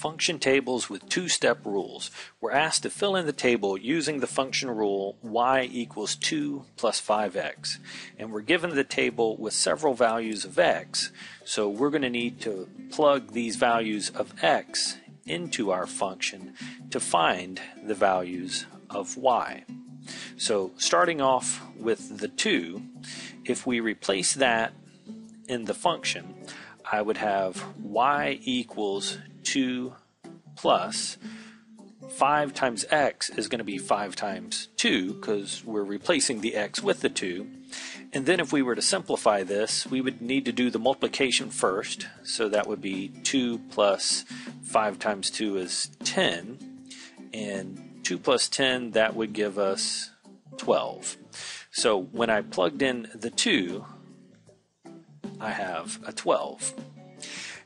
function tables with two-step rules. We're asked to fill in the table using the function rule y equals 2 plus 5x. And we're given the table with several values of x, so we're going to need to plug these values of x into our function to find the values of y. So starting off with the 2, if we replace that in the function, I would have y equals 2 plus 5 times x is going to be 5 times 2 because we're replacing the x with the 2. And then if we were to simplify this, we would need to do the multiplication first. So that would be 2 plus 5 times 2 is 10. And 2 plus 10, that would give us 12. So when I plugged in the 2, I have a 12.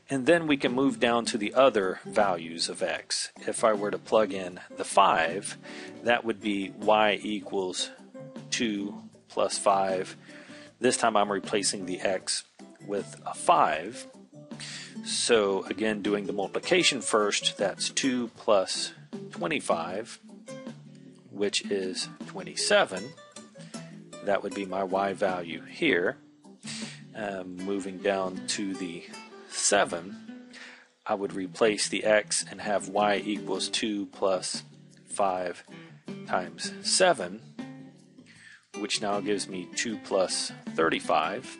And then we can move down to the other values of x. If I were to plug in the 5, that would be y equals 2 plus 5. This time I'm replacing the x with a 5. So again, doing the multiplication first, that's 2 plus 25, which is 27. That would be my y value here. Um, moving down to the 7, I would replace the x and have y equals 2 plus 5 times 7, which now gives me 2 plus 35,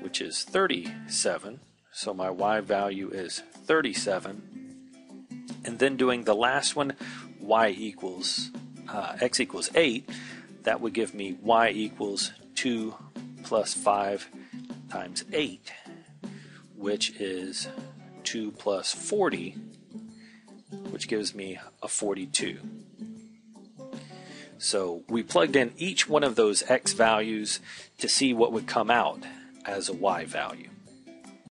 which is 37. So my y value is 37. And then doing the last one, y equals uh, x equals 8, that would give me y equals 2 plus 5 times 8, which is 2 plus 40, which gives me a 42. So we plugged in each one of those x values to see what would come out as a y value.